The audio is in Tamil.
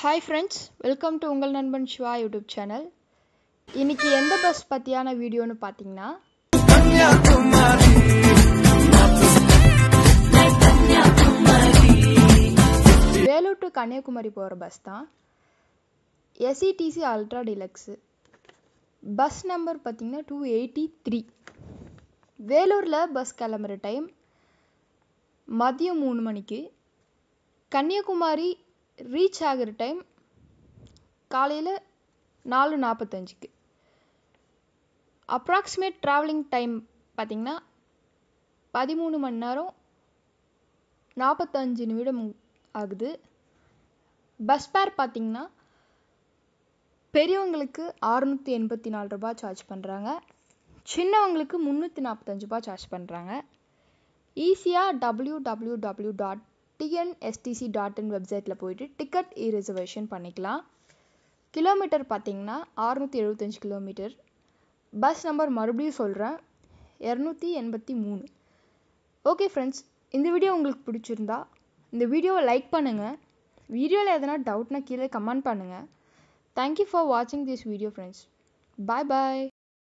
ஹாய் ஃப்ரெண்ட்ஸ் வெல்கம் டு உங்கள் நண்பன் சிவா யூடியூப் சேனல் இன்னைக்கு எந்த பஸ் பற்றியான வீடியோன்னு பார்த்தீங்கன்னா வேலூர் டு கன்னியாகுமரி போகிற பஸ் தான். SETC ultra deluxe bus number பார்த்தீங்கன்னா டூ எயிட்டி த்ரீ வேலூரில் பஸ் கிளம்புற டைம் மதியம் மூணு மணிக்கு. கன்னியாகுமரி ரீச் ஆகிற டைம் காலையில் நாலு நாற்பத்தஞ்சுக்கு அப்ராக்சிமேட் ட்ராவலிங் டைம் பார்த்திங்கன்னா பதிமூணு மணி நேரம் நாற்பத்தஞ்சு நிமிடம் ஆகுது. பஸ் பேர் பார்த்திங்கன்னா பெரியவங்களுக்கு அறுநூற்றி எண்பத்தி நாலு ரூபா சார்ஜ் பண்ணுறாங்க சின்னவங்களுக்கு முந்நூற்றி நாற்பத்தஞ்சு ரூபாய் சார்ஜ் பண்ணுறாங்க ஈஸியாக W W W dot TNSTC dot in வெப்சைட்டில் போயிட்டு டிக்கெட் இ ரிசர்வேஷன் பண்ணிக்கலாம். கிலோமீட்டர் பார்த்தீங்கன்னா அறுநூற்றி எழுபத்தஞ்சு கிலோமீட்டர். பஸ் நம்பர் மறுபடியும் சொல்கிறேன் இரநூத்தி எண்பத்தி மூணு. ஓகே ஃப்ரெண்ட்ஸ் இந்த வீடியோ உங்களுக்கு பிடிச்சிருந்தா இந்த வீடியோவை லைக் பண்ணுங்கள் வீடியோவில் எதனா டவுட்னா கீழே கமெண்ட் பண்ணுங்கள் தேங்க்யூ ஃபார் வாட்சிங் this video friends bye bye